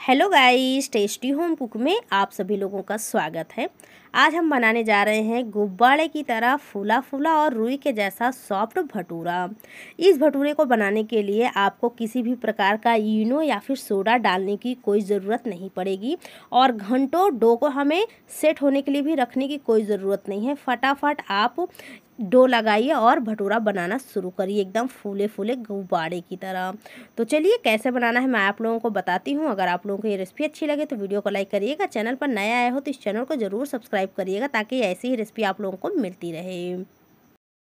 Hello guys, tasty home cook में आप सभी लोगों का स्वागत है। आज हम बनाने जा रहे हैं गुब्बारे की तरह फूला फूला और रुई के जैसा सॉफ्ट भटूरा। इस भटूरे को बनाने के लिए आपको किसी भी प्रकार का इनो या फिर सोडा डालने की कोई ज़रूरत नहीं पड़ेगी और घंटों डो को हमें सेट होने के लिए भी रखने की कोई ज़रूरत नहीं है। फटाफट आप डो लगाइए और भटूरा बनाना शुरू करिए एकदम फूले फूले गुब्बारे की तरह। तो चलिए कैसे बनाना है मैं आप लोगों को बताती हूँ। अगर आप लोगों को ये रेसिपी अच्छी लगे तो वीडियो को लाइक करिएगा चैनल पर नया आया हो तो इस चैनल को ज़रूर सब्सक्राइब करिएगा ताकि ऐसी ही रेसिपी आप लोगों को मिलती रहे।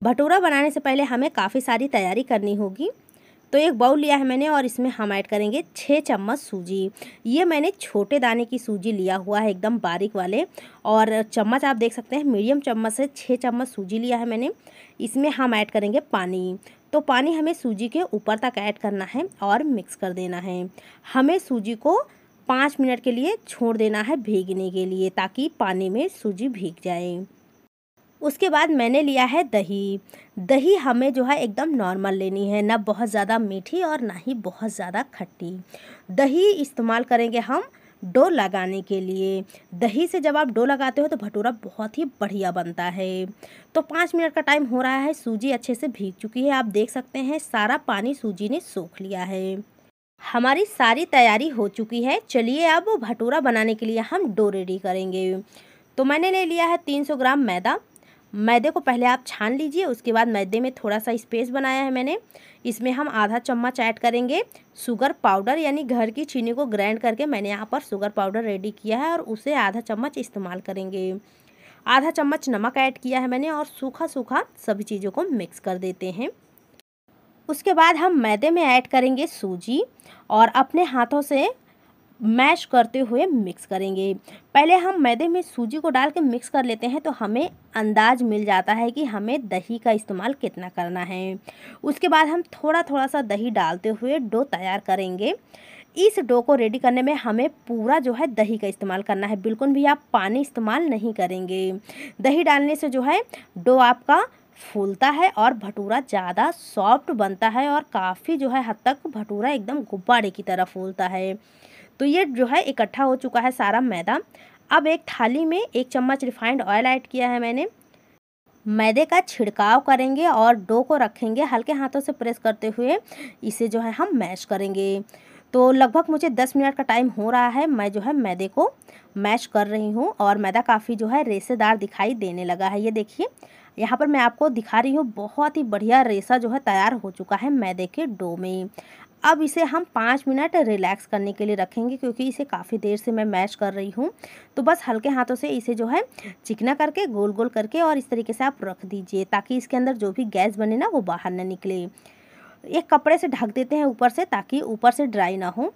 भटूरा बनाने से पहले हमें काफ़ी सारी तैयारी करनी होगी। तो एक बाउल लिया है मैंने और इसमें हम ऐड करेंगे छः चम्मच सूजी। ये मैंने छोटे दाने की सूजी लिया हुआ है एकदम बारीक वाले और चम्मच आप देख सकते हैं, मीडियम चम्मच से छः चम्मच सूजी लिया है मैंने। इसमें हम ऐड करेंगे पानी। तो पानी हमें सूजी के ऊपर तक ऐड करना है और मिक्स कर देना है। हमें सूजी को पाँच मिनट के लिए छोड़ देना है भीगने के लिए, ताकि पानी में सूजी भीग जाए। उसके बाद मैंने लिया है दही। दही हमें जो है एकदम नॉर्मल लेनी है, ना बहुत ज़्यादा मीठी और ना ही बहुत ज़्यादा खट्टी। दही इस्तेमाल करेंगे हम डो लगाने के लिए। दही से जब आप डो लगाते हो तो भटूरा बहुत ही बढ़िया बनता है। तो पाँच मिनट का टाइम हो रहा है, सूजी अच्छे से भीग चुकी है। आप देख सकते हैं सारा पानी सूजी ने सोख लिया है। हमारी सारी तैयारी हो चुकी है। चलिए अब भटूरा बनाने के लिए हम डो रेडी करेंगे। तो मैंने ले लिया है 300 ग्राम मैदा। मैदे को पहले आप छान लीजिए, उसके बाद मैदे में थोड़ा सा स्पेस बनाया है मैंने। इसमें हम आधा चम्मच ऐड करेंगे शुगर पाउडर, यानी घर की चीनी को ग्राइंड करके मैंने यहाँ पर शुगर पाउडर रेडी किया है और उसे आधा चम्मच इस्तेमाल करेंगे। आधा चम्मच नमक ऐड किया है मैंने और सूखा सूखा सभी चीज़ों को मिक्स कर देते हैं। उसके बाद हम मैदे में ऐड करेंगे सूजी और अपने हाथों से मैश करते हुए मिक्स करेंगे। पहले हम मैदे में सूजी को डाल के मिक्स कर लेते हैं तो हमें अंदाज मिल जाता है कि हमें दही का इस्तेमाल कितना करना है। उसके बाद हम थोड़ा थोड़ा सा दही डालते हुए डो तैयार करेंगे। इस डो को रेडी करने में हमें पूरा जो है दही का इस्तेमाल करना है। बिल्कुल भी आप पानी इस्तेमाल नहीं करेंगे। दही डालने से जो है डो आपका फूलता है और भटूरा ज़्यादा सॉफ्ट बनता है और काफ़ी जो है हद तक भटूरा एकदम गुब्बारे की तरह फूलता है। तो ये जो है इकट्ठा हो चुका है सारा मैदा। अब एक थाली में एक चम्मच रिफाइंड ऑयल ऐड किया है मैंने। मैदे का छिड़काव करेंगे और डो को रखेंगे हल्के हाथों से प्रेस करते हुए। इसे जो है हम मैश करेंगे। तो लगभग मुझे 10 मिनट का टाइम हो रहा है मैं जो है मैदे को मैश कर रही हूँ और मैदा काफ़ी जो है रेसेदार दिखाई देने लगा है। ये देखिए यहाँ पर मैं आपको दिखा रही हूँ, बहुत ही बढ़िया रेसा जो है तैयार हो चुका है मैदे के डो में। अब इसे हम पाँच मिनट रिलैक्स करने के लिए रखेंगे क्योंकि इसे काफ़ी देर से मैं मैश कर रही हूँ। तो बस हल्के हाथों से इसे जो है चिकना करके गोल गोल करके और इस तरीके से आप रख दीजिए ताकि इसके अंदर जो भी गैस बने ना वो बाहर ना निकले। एक कपड़े से ढक देते हैं ऊपर से ताकि ऊपर से ड्राई ना हो।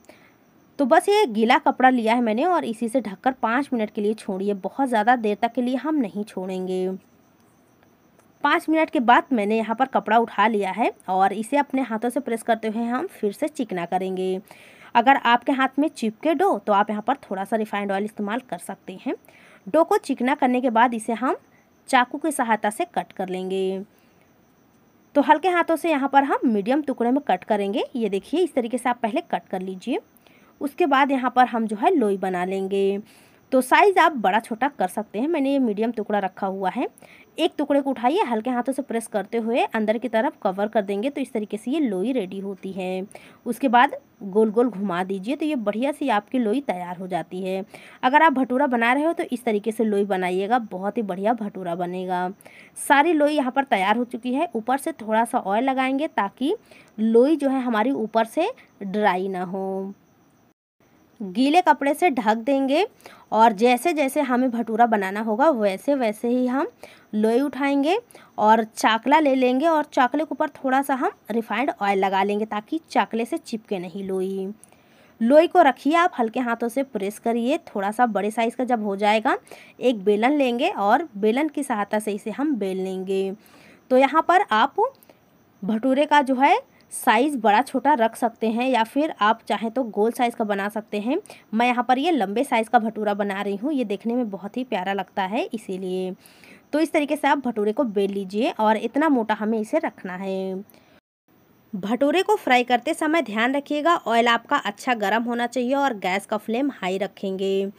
तो बस ये गीला कपड़ा लिया है मैंने और इसी से ढककर पाँच मिनट के लिए छोड़िए, बहुत ज़्यादा देर तक के लिए हम नहीं छोड़ेंगे। पाँच मिनट के बाद मैंने यहाँ पर कपड़ा उठा लिया है और इसे अपने हाथों से प्रेस करते हुए हम फिर से चिकना करेंगे। अगर आपके हाथ में चिपके डो तो आप यहाँ पर थोड़ा सा रिफाइंड ऑयल इस्तेमाल कर सकते हैं। डो को चिकना करने के बाद इसे हम चाकू की सहायता से कट कर लेंगे। तो हल्के हाथों से यहाँ पर हम मीडियम टुकड़े में कट करेंगे। ये देखिए, इस तरीके से आप पहले कट कर लीजिए। उसके बाद यहाँ पर हम जो है लोई बना लेंगे। तो साइज़ आप बड़ा छोटा कर सकते हैं। मैंने ये मीडियम टुकड़ा रखा हुआ है। एक टुकड़े को उठाइए, हल्के हाथों से प्रेस करते हुए अंदर की तरफ़ कवर कर देंगे तो इस तरीके से ये लोई रेडी होती है। उसके बाद गोल गोल घुमा दीजिए तो ये बढ़िया सी आपकी लोई तैयार हो जाती है। अगर आप भटूरा बना रहे हो तो इस तरीके से लोई बनाइएगा, बहुत ही बढ़िया भटूरा बनेगा। सारी लोई यहाँ पर तैयार हो चुकी है। ऊपर से थोड़ा सा ऑयल लगाएँगे ताकि लोई जो है हमारी ऊपर से ड्राई ना हो। गीले कपड़े से ढक देंगे और जैसे जैसे हमें भटूरा बनाना होगा, वैसे वैसे ही हम लोई उठाएँगे और चाकला ले लेंगे और चाकले के ऊपर थोड़ा सा हम रिफाइंड ऑयल लगा लेंगे ताकि चाकले से चिपके नहीं लोई। लोई को रखिए आप, हल्के हाथों से प्रेस करिए थोड़ा सा बड़े साइज़ का जब हो जाएगा, एक बेलन लेंगे और बेलन की सहायता से इसे हम बेल लेंगे। तो यहाँ पर आप भटूरे का जो है साइज़ बड़ा छोटा रख सकते हैं या फिर आप चाहें तो गोल साइज़ का बना सकते हैं। मैं यहाँ पर ये लंबे साइज़ का भटूरा बना रही हूँ। ये देखने में बहुत ही प्यारा लगता है इसीलिए। तो इस तरीके से आप भटूरे को बेल लीजिए और इतना मोटा हमें इसे रखना है। भटूरे को फ्राई करते समय ध्यान रखिएगा। ऑयल आपका अच्छा गर्म होना चाहिए और गैस का फ्लेम हाई रखेंगे।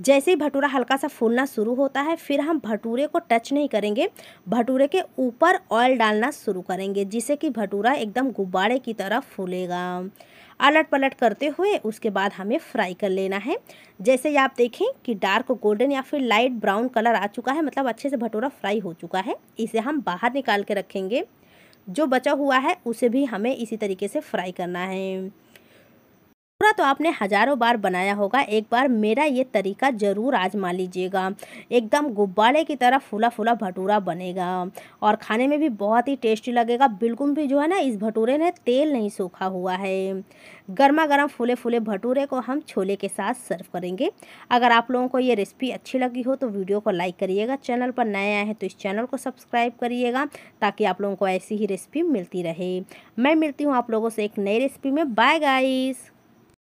जैसे ही भटूरा हल्का सा फूलना शुरू होता है, फिर हम भटूरे को टच नहीं करेंगे। भटूरे के ऊपर ऑयल डालना शुरू करेंगे, जिससे कि भटूरा एकदम गुब्बारे की तरह फूलेगा। अलट पलट करते हुए उसके बाद हमें फ्राई कर लेना है। जैसे आप देखें कि डार्क गोल्डन या फिर लाइट ब्राउन कलर आ चुका है मतलब अच्छे से भटूरा फ्राई हो चुका है, इसे हम बाहर निकाल के रखेंगे। जो बचा हुआ है, उसे भी हमें इसी तरीके से फ्राई करना है। तो आपने हज़ारों बार बनाया होगा। एक बार मेरा ये तरीका ज़रूर आजमा लीजिएगा। एकदम गुब्बारे की तरह फूला फूला भटूरा बनेगा और खाने में भी बहुत ही टेस्टी लगेगा। बिल्कुल भी जो है ना, इस भटूरे ने तेल नहीं सूखा हुआ है। गर्मा गर्म फूले फूले भटूरे को हम छोले के साथ सर्व करेंगे। अगर आप लोगों को ये रेसिपी अच्छी लगी हो तो वीडियो को लाइक करिएगा, चैनल पर नए आए हैं तो इस चैनल को सब्सक्राइब करिएगा ताकि आप लोगों को ऐसी ही रेसिपी मिलती रहे। मैं मिलती हूँ आप लोगों से एक नई रेसिपी में। Bye guys!